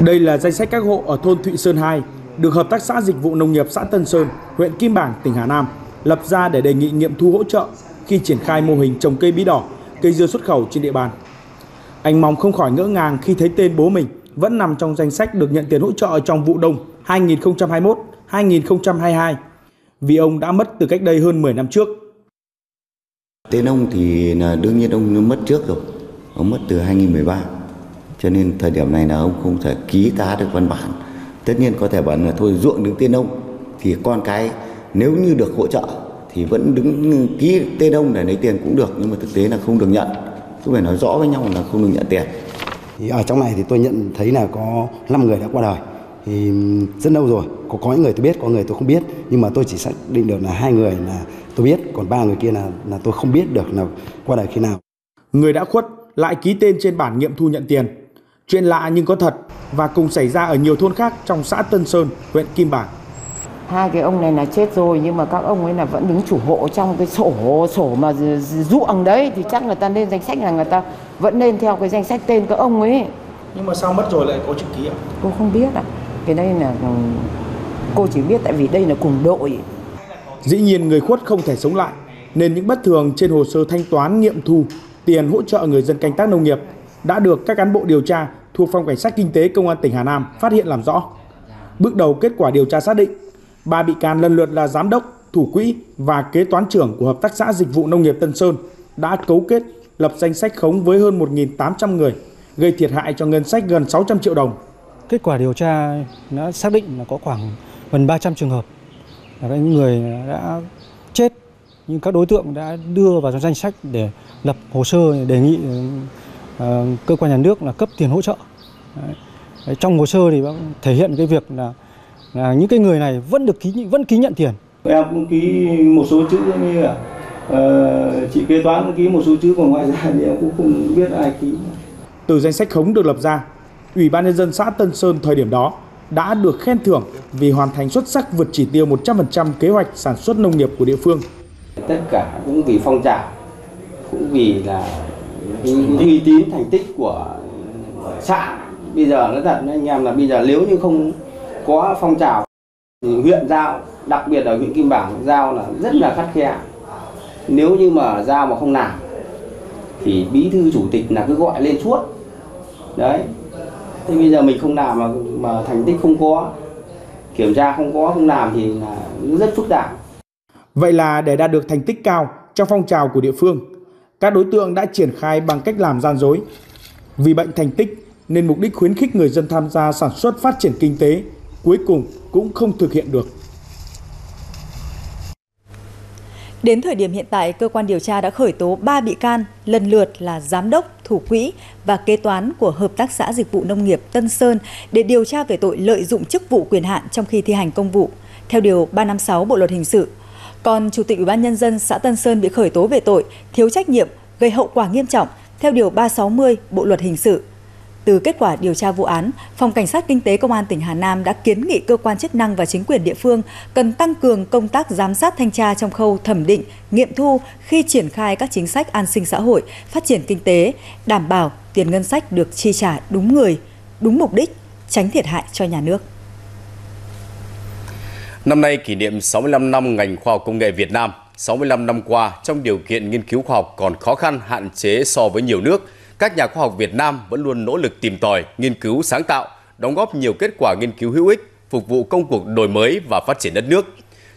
Đây là danh sách các hộ ở thôn Thụy Sơn 2, được Hợp tác xã Dịch vụ Nông nghiệp xã Tân Sơn, huyện Kim Bảng, tỉnh Hà Nam lập ra để đề nghị nghiệm thu hỗ trợ khi triển khai mô hình trồng cây bí đỏ, cây dưa xuất khẩu trên địa bàn. Anh Mong không khỏi ngỡ ngàng khi thấy tên bố mình vẫn nằm trong danh sách được nhận tiền hỗ trợ trong vụ đông 2021-2022 vì ông đã mất từ cách đây hơn 10 năm trước. Tên ông thì là đương nhiên ông mất trước rồi, ông mất từ 2013 cho nên thời điểm này là ông không thể ký tá được văn bản. Tất nhiên có thể bảo là thôi ruộng đứng tên ông thì con cái nếu như được hỗ trợ thì vẫn đứng ký tên ông để lấy tiền cũng được nhưng mà thực tế là không được nhận. Cứ phải nói rõ với nhau là không được nhận tiền. Thì ở trong này thì tôi nhận thấy là có 5 người đã qua đời thì rất lâu rồi có có những người tôi biết có người tôi không biết nhưng mà tôi chỉ xác định được là hai người là tôi biết còn ba người kia là là tôi không biết được là qua đời khi nào người đã khuất lại ký tên trên bản nghiệm thu nhận tiền chuyện lạ nhưng có thật và cùng xảy ra ở nhiều thôn khác trong xã Tân Sơn huyện Kim Bảng. Hai cái ông này là chết rồi nhưng mà các ông ấy là vẫn đứng chủ hộ trong cái sổ sổ mà ruộng đấy. Thì chắc người ta lên danh sách là người ta vẫn nên theo cái danh sách tên các ông ấy. Nhưng mà sao mất rồi lại có chữ ký ạ? Cô không biết ạ. Cái đây là cô chỉ biết tại vì đây là cùng đội. Dĩ nhiên người khuất không thể sống lại nên những bất thường trên hồ sơ thanh toán nghiệm thu tiền hỗ trợ người dân canh tác nông nghiệp đã được các cán bộ điều tra thuộc phòng cảnh sát kinh tế công an tỉnh Hà Nam phát hiện làm rõ. Bước đầu kết quả điều tra xác định ba bị can lần lượt là giám đốc, thủ quỹ và kế toán trưởng của hợp tác xã dịch vụ nông nghiệp Tân Sơn đã cấu kết lập danh sách khống với hơn 1.800 người, gây thiệt hại cho ngân sách gần 600 triệu đồng. Kết quả điều tra đã xác định là có khoảng gần 300 trường hợp là những người đã chết nhưng các đối tượng đã đưa vào trong danh sách để lập hồ sơ đề nghị ờ, cơ quan nhà nước là cấp tiền hỗ trợ. Đấy. Trong hồ sơ thì thể hiện cái việc là, là những cái người này vẫn được ký vẫn ký nhận tiền. Em cũng ký một số chữ như là uh, chị kế toán cũng ký một số chữ còn ngoài ra thì em cũng không biết ai ký. Từ danh sách khống được lập ra, Ủy ban nhân dân xã Tân Sơn thời điểm đó đã được khen thưởng vì hoàn thành xuất sắc vượt chỉ tiêu 100% kế hoạch sản xuất nông nghiệp của địa phương. Tất cả cũng vì phong trào, cũng vì là cái uy tín thành tích của xã. Bây giờ nó thật anh em là bây giờ nếu như không có phong trào thì huyện giao, đặc biệt ở huyện Kim Bảng giao là rất là khắt khe. Nếu như mà giao mà không làm thì bí thư chủ tịch là cứ gọi lên suốt. Đấy, thế bây giờ mình không làm mà mà thành tích không có kiểm tra không có không làm thì là rất phức tạp Vậy là để đạt được thành tích cao trong phong trào của địa phương, các đối tượng đã triển khai bằng cách làm gian dối. Vì bệnh thành tích nên mục đích khuyến khích người dân tham gia sản xuất phát triển kinh tế cuối cùng cũng không thực hiện được. Đến thời điểm hiện tại, cơ quan điều tra đã khởi tố 3 bị can, lần lượt là giám đốc, thủ quỹ và kế toán của Hợp tác xã Dịch vụ Nông nghiệp Tân Sơn để điều tra về tội lợi dụng chức vụ quyền hạn trong khi thi hành công vụ, theo Điều 356 Bộ Luật Hình sự. Còn Chủ tịch Ủy ban Nhân dân xã Tân Sơn bị khởi tố về tội thiếu trách nhiệm, gây hậu quả nghiêm trọng, theo Điều 360 Bộ Luật Hình sự. Từ kết quả điều tra vụ án, Phòng Cảnh sát Kinh tế Công an tỉnh Hà Nam đã kiến nghị cơ quan chức năng và chính quyền địa phương cần tăng cường công tác giám sát thanh tra trong khâu thẩm định, nghiệm thu khi triển khai các chính sách an sinh xã hội, phát triển kinh tế, đảm bảo tiền ngân sách được chi trả đúng người, đúng mục đích, tránh thiệt hại cho nhà nước. Năm nay kỷ niệm 65 năm ngành khoa học công nghệ Việt Nam. 65 năm qua, trong điều kiện nghiên cứu khoa học còn khó khăn, hạn chế so với nhiều nước, các nhà khoa học Việt Nam vẫn luôn nỗ lực tìm tòi, nghiên cứu sáng tạo, đóng góp nhiều kết quả nghiên cứu hữu ích, phục vụ công cuộc đổi mới và phát triển đất nước.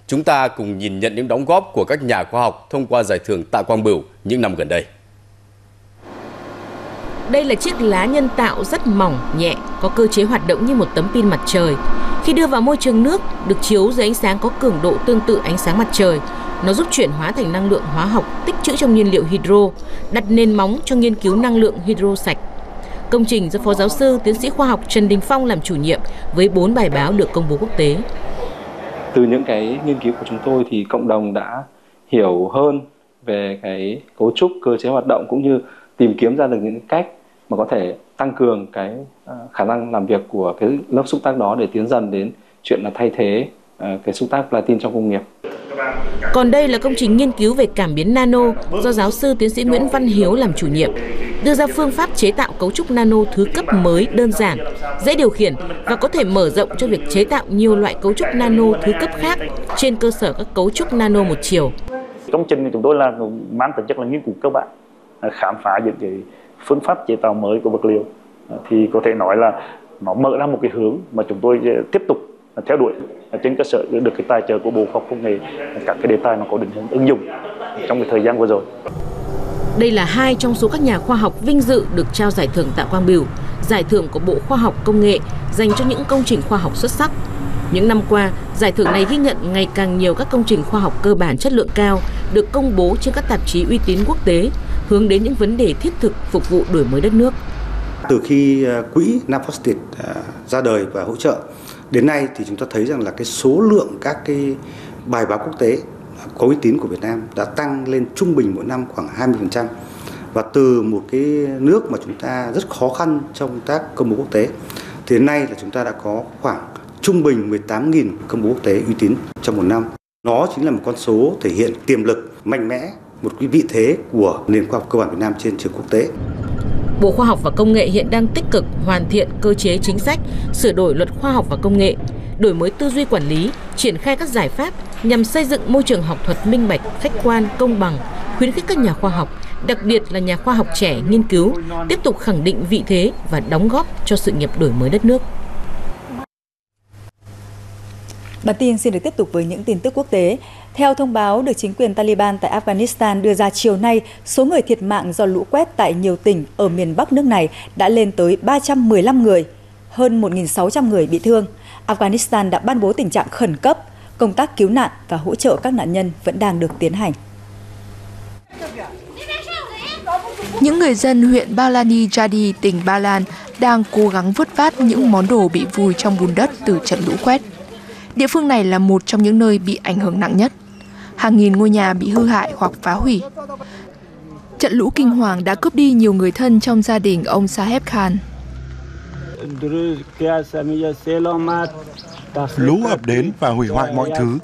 Chúng ta cùng nhìn nhận những đóng góp của các nhà khoa học thông qua giải thưởng Tạ Quang Bửu những năm gần đây. Đây là chiếc lá nhân tạo rất mỏng, nhẹ, có cơ chế hoạt động như một tấm pin mặt trời. Khi đưa vào môi trường nước, được chiếu dưới ánh sáng có cường độ tương tự ánh sáng mặt trời. Nó giúp chuyển hóa thành năng lượng hóa học tích trữ trong nhiên liệu hydro, đặt nền móng cho nghiên cứu năng lượng hydro sạch. Công trình do Phó Giáo sư, Tiến sĩ khoa học Trần Đình Phong làm chủ nhiệm với 4 bài báo được công bố quốc tế. Từ những cái nghiên cứu của chúng tôi thì cộng đồng đã hiểu hơn về cái cấu trúc, cơ chế hoạt động cũng như tìm kiếm ra được những cách mà có thể tăng cường cái à, khả năng làm việc của cái lớp xúc tác đó để tiến dần đến chuyện là thay thế à, cái xúc tác platin trong công nghiệp. Còn đây là công trình nghiên cứu về cảm biến nano do giáo sư tiến sĩ Nguyễn Văn Hiếu làm chủ nhiệm, đưa ra phương pháp chế tạo cấu trúc nano thứ cấp mới đơn giản, dễ điều khiển và có thể mở rộng cho việc chế tạo nhiều loại cấu trúc nano thứ cấp khác trên cơ sở các cấu trúc nano một chiều. Công trình của chúng tôi là mang tính chất là nghiên cứu cơ bản, à, khám phá những cái phương pháp chế tạo mới của vật liệu à, thì có thể nói là nó mở ra một cái hướng mà chúng tôi à, tiếp tục theo đuổi trên cơ sở được cái tài trợ của Bộ Khoa học Công nghệ các cái đề tài nó có định hướng ứng dụng trong cái thời gian vừa rồi. Đây là hai trong số các nhà khoa học vinh dự được trao giải thưởng Tạ Quang Bửu, giải thưởng của Bộ Khoa học Công nghệ dành cho những công trình khoa học xuất sắc. Những năm qua, giải thưởng này ghi nhận ngày càng nhiều các công trình khoa học cơ bản chất lượng cao được công bố trên các tạp chí uy tín quốc tế, hướng đến những vấn đề thiết thực phục vụ đổi mới đất nước. Từ khi quỹ Napostit ra đời và hỗ trợ đến nay thì chúng ta thấy rằng là cái số lượng các cái bài báo quốc tế có uy tín của Việt Nam đã tăng lên trung bình mỗi năm khoảng 20% và từ một cái nước mà chúng ta rất khó khăn trong công tác công bố quốc tế thì đến nay là chúng ta đã có khoảng trung bình 18.000 công bố quốc tế uy tín trong một năm. Nó chính là một con số thể hiện tiềm lực mạnh mẽ, một cái vị thế của nền khoa học cơ bản Việt Nam trên trường quốc tế. Bộ Khoa học và Công nghệ hiện đang tích cực hoàn thiện cơ chế chính sách, sửa đổi luật khoa học và công nghệ, đổi mới tư duy quản lý, triển khai các giải pháp nhằm xây dựng môi trường học thuật minh bạch, khách quan, công bằng, khuyến khích các nhà khoa học, đặc biệt là nhà khoa học trẻ nghiên cứu, tiếp tục khẳng định vị thế và đóng góp cho sự nghiệp đổi mới đất nước. Bản tin xin được tiếp tục với những tin tức quốc tế. Theo thông báo được chính quyền Taliban tại Afghanistan đưa ra chiều nay, số người thiệt mạng do lũ quét tại nhiều tỉnh ở miền Bắc nước này đã lên tới 315 người, hơn 1.600 người bị thương. Afghanistan đã ban bố tình trạng khẩn cấp, công tác cứu nạn và hỗ trợ các nạn nhân vẫn đang được tiến hành. Những người dân huyện Balani Jadi, tỉnh Ba Lan đang cố gắng vớt vát những món đồ bị vùi trong bùn đất từ trận lũ quét. Địa phương này là một trong những nơi bị ảnh hưởng nặng nhất. Hàng nghìn ngôi nhà bị hư hại hoặc phá hủy. Trận lũ kinh hoàng đã cướp đi nhiều người thân trong gia đình ông Saheb Khan. Lũ ập đến và hủy hoại mọi thứ.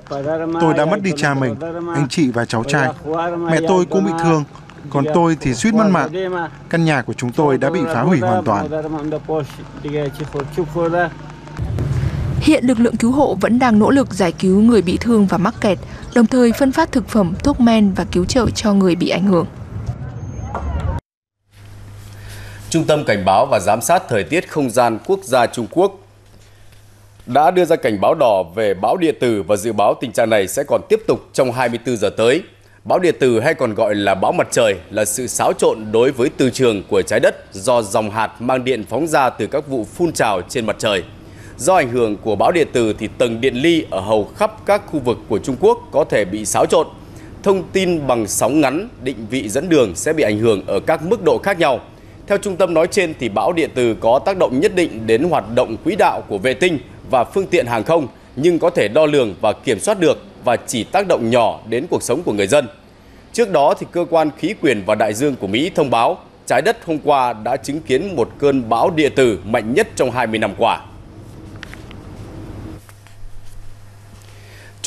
Tôi đã mất đi cha mình, anh chị và cháu trai. Mẹ tôi cũng bị thương, còn tôi thì suýt mất mạng. Căn nhà của chúng tôi đã bị phá hủy hoàn toàn. Hiện lực lượng cứu hộ vẫn đang nỗ lực giải cứu người bị thương và mắc kẹt, đồng thời phân phát thực phẩm, thuốc men và cứu trợ cho người bị ảnh hưởng. Trung tâm Cảnh báo và Giám sát Thời tiết Không gian Quốc gia Trung Quốc đã đưa ra cảnh báo đỏ về bão địa tử và dự báo tình trạng này sẽ còn tiếp tục trong 24 giờ tới. Bão địa tử hay còn gọi là bão mặt trời là sự xáo trộn đối với từ trường của trái đất do dòng hạt mang điện phóng ra từ các vụ phun trào trên mặt trời. Do ảnh hưởng của bão điện tử thì tầng điện ly ở hầu khắp các khu vực của Trung Quốc có thể bị xáo trộn. Thông tin bằng sóng ngắn, định vị dẫn đường sẽ bị ảnh hưởng ở các mức độ khác nhau. Theo trung tâm nói trên thì bão điện tử có tác động nhất định đến hoạt động quỹ đạo của vệ tinh và phương tiện hàng không nhưng có thể đo lường và kiểm soát được và chỉ tác động nhỏ đến cuộc sống của người dân. Trước đó thì cơ quan khí quyển và đại dương của Mỹ thông báo trái đất hôm qua đã chứng kiến một cơn bão điện tử mạnh nhất trong 20 năm qua.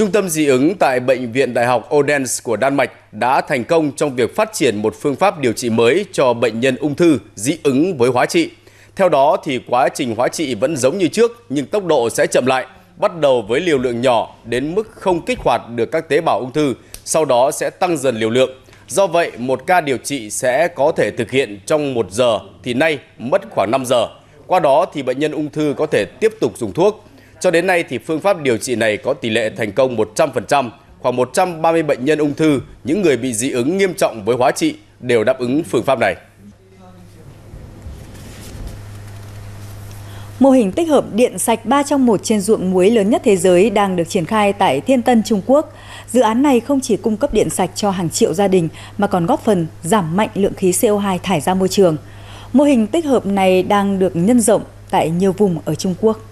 Trung tâm dị ứng tại Bệnh viện Đại học Odense của Đan Mạch đã thành công trong việc phát triển một phương pháp điều trị mới cho bệnh nhân ung thư dị ứng với hóa trị. Theo đó thì quá trình hóa trị vẫn giống như trước nhưng tốc độ sẽ chậm lại, bắt đầu với liều lượng nhỏ đến mức không kích hoạt được các tế bào ung thư, sau đó sẽ tăng dần liều lượng. Do vậy, một ca điều trị sẽ có thể thực hiện trong 1 giờ thì nay mất khoảng 5 giờ. Qua đó thì bệnh nhân ung thư có thể tiếp tục dùng thuốc. Cho đến nay thì phương pháp điều trị này có tỷ lệ thành công 100%, khoảng 130 bệnh nhân ung thư, những người bị dị ứng nghiêm trọng với hóa trị đều đáp ứng phương pháp này. Mô hình tích hợp điện sạch 3 trong 1 trên ruộng muối lớn nhất thế giới đang được triển khai tại Thiên Tân, Trung Quốc. Dự án này không chỉ cung cấp điện sạch cho hàng triệu gia đình mà còn góp phần giảm mạnh lượng khí CO2 thải ra môi trường. Mô hình tích hợp này đang được nhân rộng tại nhiều vùng ở Trung Quốc.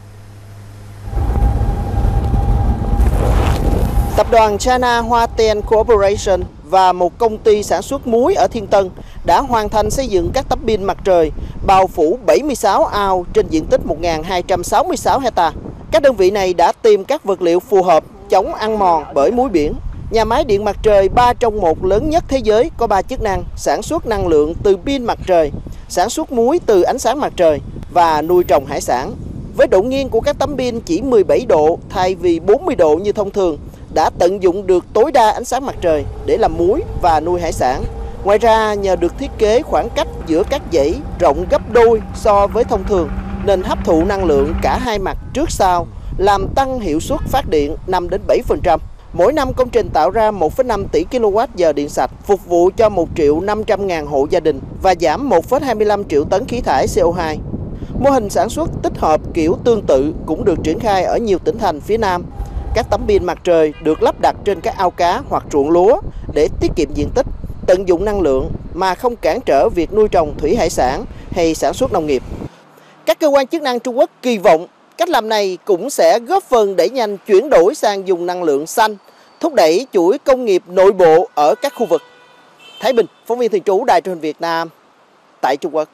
Tập đoàn China Hoa Tiền Corporation và một công ty sản xuất muối ở Thiên Tân đã hoàn thành xây dựng các tấm pin mặt trời bao phủ 76 ao trên diện tích 1.266 hecta. Các đơn vị này đã tìm các vật liệu phù hợp chống ăn mòn bởi muối biển. Nhà máy điện mặt trời 3 trong 1 lớn nhất thế giới có 3 chức năng sản xuất năng lượng từ pin mặt trời, sản xuất muối từ ánh sáng mặt trời và nuôi trồng hải sản. Với độ nghiêng của các tấm pin chỉ 17 độ thay vì 40 độ như thông thường, đã tận dụng được tối đa ánh sáng mặt trời để làm muối và nuôi hải sản. Ngoài ra, nhờ được thiết kế khoảng cách giữa các dãy rộng gấp đôi so với thông thường, nên hấp thụ năng lượng cả hai mặt trước sau, làm tăng hiệu suất phát điện 5 đến 7%. Mỗi năm công trình tạo ra 1,5 tỷ kWh điện sạch, phục vụ cho 1 triệu 500 ngàn hộ gia đình và giảm 1,25 triệu tấn khí thải CO2. Mô hình sản xuất tích hợp kiểu tương tự cũng được triển khai ở nhiều tỉnh thành phía Nam. Các tấm pin mặt trời được lắp đặt trên các ao cá hoặc ruộng lúa để tiết kiệm diện tích, tận dụng năng lượng mà không cản trở việc nuôi trồng thủy hải sản hay sản xuất nông nghiệp. Các cơ quan chức năng Trung Quốc kỳ vọng cách làm này cũng sẽ góp phần đẩy nhanh chuyển đổi sang dùng năng lượng xanh, thúc đẩy chuỗi công nghiệp nội bộ ở các khu vực. Thái Bình, phóng viên thường trú Đài truyền hình Việt Nam tại Trung Quốc.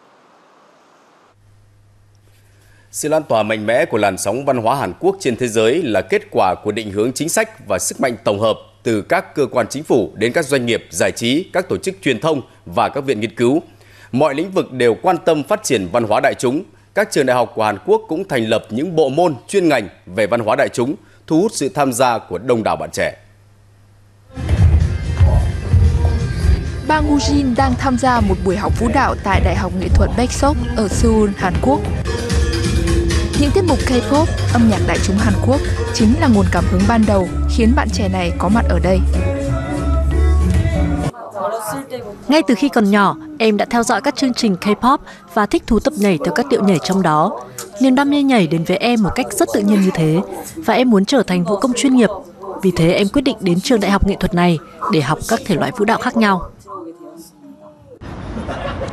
Sự lan tỏa mạnh mẽ của làn sóng văn hóa Hàn Quốc trên thế giới là kết quả của định hướng chính sách và sức mạnh tổng hợp từ các cơ quan chính phủ đến các doanh nghiệp, giải trí, các tổ chức truyền thông và các viện nghiên cứu. Mọi lĩnh vực đều quan tâm phát triển văn hóa đại chúng. Các trường đại học của Hàn Quốc cũng thành lập những bộ môn chuyên ngành về văn hóa đại chúng, thu hút sự tham gia của đông đảo bạn trẻ. Bang Woo đang tham gia một buổi học vũ đạo tại Đại học Nghệ thuật Baekseok ở Seoul, Hàn Quốc. Những tiết mục K-pop, âm nhạc đại chúng Hàn Quốc chính là nguồn cảm hứng ban đầu khiến bạn trẻ này có mặt ở đây. Ngay từ khi còn nhỏ, em đã theo dõi các chương trình K-pop và thích thú tập nhảy theo các điệu nhảy trong đó. Niềm đam mê nhảy đến với em một cách rất tự nhiên như thế và em muốn trở thành vũ công chuyên nghiệp. Vì thế em quyết định đến trường đại học nghệ thuật này để học các thể loại vũ đạo khác nhau.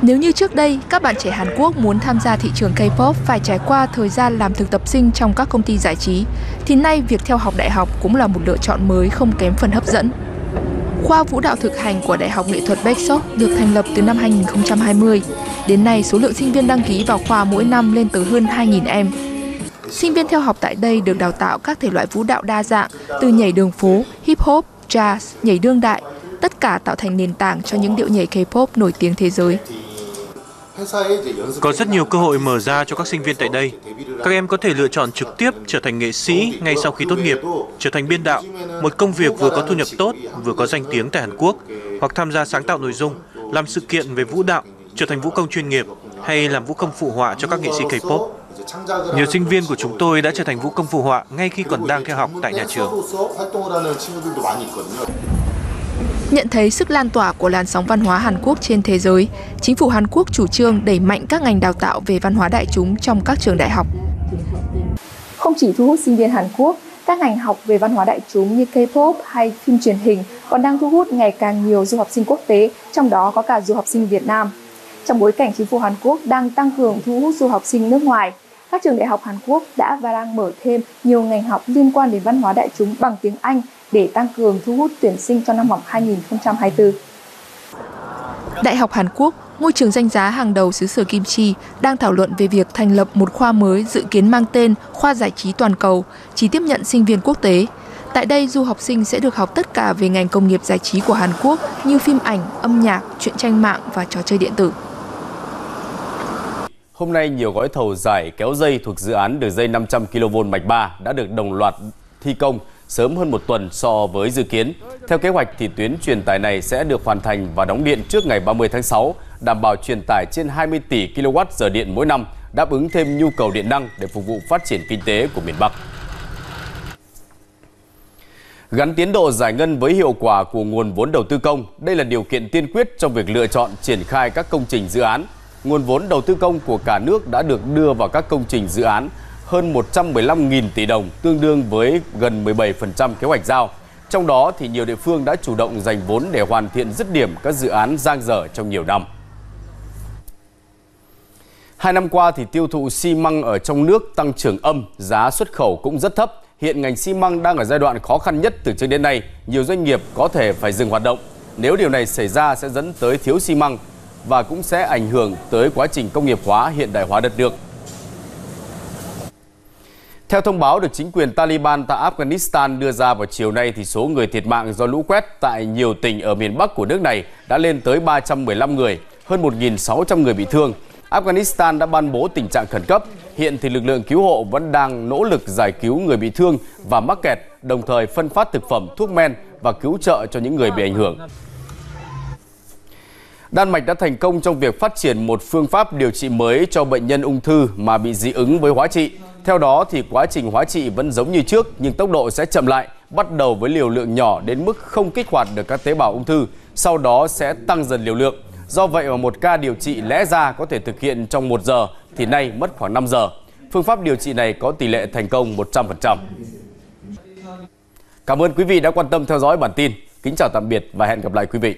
Nếu như trước đây, các bạn trẻ Hàn Quốc muốn tham gia thị trường K-pop phải trải qua thời gian làm thực tập sinh trong các công ty giải trí, thì nay việc theo học đại học cũng là một lựa chọn mới không kém phần hấp dẫn. Khoa vũ đạo thực hành của Đại học Nghệ thuật Bexos được thành lập từ năm 2020. Đến nay, số lượng sinh viên đăng ký vào khoa mỗi năm lên tới hơn 2.000 em. Sinh viên theo học tại đây được đào tạo các thể loại vũ đạo đa dạng, từ nhảy đường phố, hip hop, jazz, nhảy đương đại, tất cả tạo thành nền tảng cho những điệu nhảy K-pop nổi tiếng thế giới. Có rất nhiều cơ hội mở ra cho các sinh viên tại đây. Các em có thể lựa chọn trực tiếp trở thành nghệ sĩ ngay sau khi tốt nghiệp, trở thành biên đạo, một công việc vừa có thu nhập tốt, vừa có danh tiếng tại Hàn Quốc, hoặc tham gia sáng tạo nội dung, làm sự kiện về vũ đạo, trở thành vũ công chuyên nghiệp hay làm vũ công phụ họa cho các nghệ sĩ K-pop. Nhiều sinh viên của chúng tôi đã trở thành vũ công phụ họa ngay khi còn đang theo học tại nhà trường. Nhận thấy sức lan tỏa của làn sóng văn hóa Hàn Quốc trên thế giới, chính phủ Hàn Quốc chủ trương đẩy mạnh các ngành đào tạo về văn hóa đại chúng trong các trường đại học. Không chỉ thu hút sinh viên Hàn Quốc, các ngành học về văn hóa đại chúng như K-pop hay phim truyền hình còn đang thu hút ngày càng nhiều du học sinh quốc tế, trong đó có cả du học sinh Việt Nam. Trong bối cảnh chính phủ Hàn Quốc đang tăng cường thu hút du học sinh nước ngoài, các trường đại học Hàn Quốc đã và đang mở thêm nhiều ngành học liên quan đến văn hóa đại chúng bằng tiếng Anh để tăng cường thu hút tuyển sinh cho năm học 2024. Đại học Hàn Quốc, ngôi trường danh giá hàng đầu xứ sở Kim Chi, đang thảo luận về việc thành lập một khoa mới dự kiến mang tên Khoa Giải trí Toàn cầu, chỉ tiếp nhận sinh viên quốc tế. Tại đây, du học sinh sẽ được học tất cả về ngành công nghiệp giải trí của Hàn Quốc như phim ảnh, âm nhạc, truyện tranh mạng và trò chơi điện tử. Hôm nay, nhiều gói thầu giải kéo dây thuộc dự án đường dây 500 kV mạch 3 đã được đồng loạt thi công sớm hơn một tuần so với dự kiến. Theo kế hoạch thì tuyến truyền tải này sẽ được hoàn thành và đóng điện trước ngày 30 tháng 6, đảm bảo truyền tải trên 20 tỷ kWh điện mỗi năm, đáp ứng thêm nhu cầu điện năng để phục vụ phát triển kinh tế của miền Bắc. Gắn tiến độ giải ngân với hiệu quả của nguồn vốn đầu tư công, đây là điều kiện tiên quyết trong việc lựa chọn triển khai các công trình dự án. Nguồn vốn đầu tư công của cả nước đã được đưa vào các công trình dự án hơn 115.000 tỷ đồng, tương đương với gần 17% kế hoạch giao. Trong đó thì nhiều địa phương đã chủ động dành vốn để hoàn thiện dứt điểm các dự án giang dở trong nhiều năm. Hai năm qua thì tiêu thụ xi măng ở trong nước tăng trưởng âm, giá xuất khẩu cũng rất thấp. Hiện ngành xi măng đang ở giai đoạn khó khăn nhất từ trước đến nay, nhiều doanh nghiệp có thể phải dừng hoạt động. Nếu điều này xảy ra sẽ dẫn tới thiếu xi măng và cũng sẽ ảnh hưởng tới quá trình công nghiệp hóa hiện đại hóa đất nước. Theo thông báo được chính quyền Taliban tại Afghanistan đưa ra vào chiều nay thì số người thiệt mạng do lũ quét tại nhiều tỉnh ở miền Bắc của nước này đã lên tới 315 người, hơn 1.600 người bị thương. Afghanistan đã ban bố tình trạng khẩn cấp. Hiện thì lực lượng cứu hộ vẫn đang nỗ lực giải cứu người bị thương và mắc kẹt, đồng thời phân phát thực phẩm, thuốc men và cứu trợ cho những người bị ảnh hưởng. Đan Mạch đã thành công trong việc phát triển một phương pháp điều trị mới cho bệnh nhân ung thư mà bị dị ứng với hóa trị. Theo đó thì quá trình hóa trị vẫn giống như trước nhưng tốc độ sẽ chậm lại, bắt đầu với liều lượng nhỏ đến mức không kích hoạt được các tế bào ung thư, sau đó sẽ tăng dần liều lượng. Do vậy mà một ca điều trị lẽ ra có thể thực hiện trong 1 giờ thì nay mất khoảng 5 giờ. Phương pháp điều trị này có tỷ lệ thành công 100%. Cảm ơn quý vị đã quan tâm theo dõi bản tin. Kính chào tạm biệt và hẹn gặp lại quý vị.